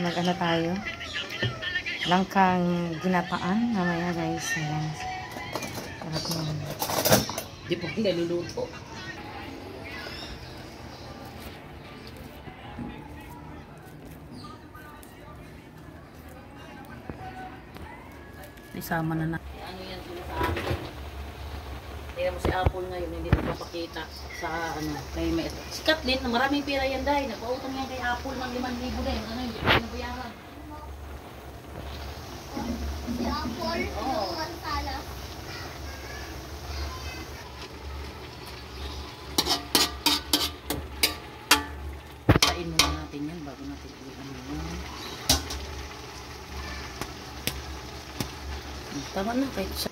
mag-ano tayo. Langkang ginataan. Mamaya guys. Ayan. Sarap naman. Di po naluluto. Isama na na. Ano yan sa akin? Tingnan mo si Apple ngayon, hindi nagpapakita sa ano, kay may Si Kathleen, na maraming pera yan dahil. Nagpautang yan kay Apple ng 5,000 din. Ano yun? Ano bayaran? Si Apple, Oo. yung Marsala. Kain muna natin yan bago natin yan. Hmm, Tama na kahit sa...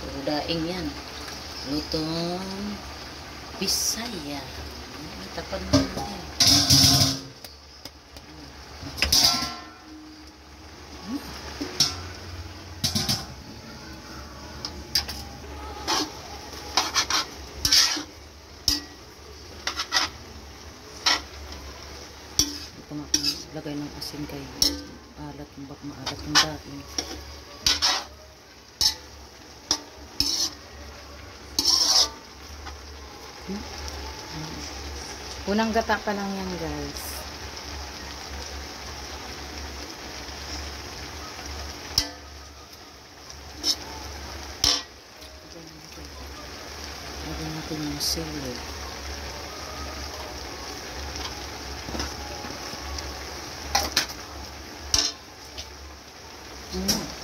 Puro daing yan. Lutong Bisaya. Tapan mo natin. Lagay ng asin kay alat maalat yung dating. Unang gata pa lang yan guys. Lagyan natin yung sili. Mm.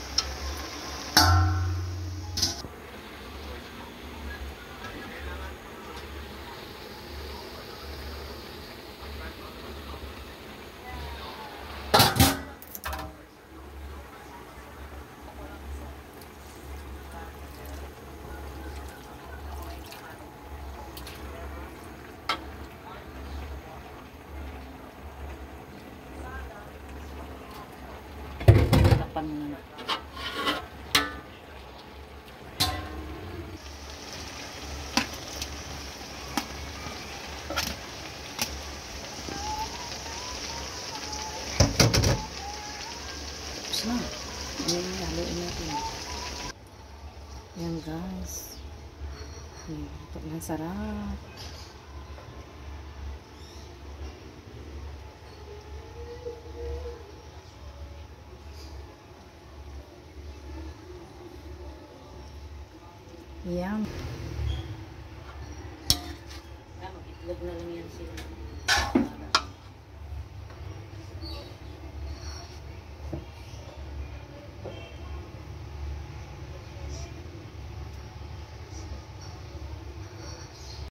Tapan mo na. Tapos na. Ngayon, haluin natin. Yan guys. Hmm, Ito ng sarap. Yum. Itlog na lang yan sila.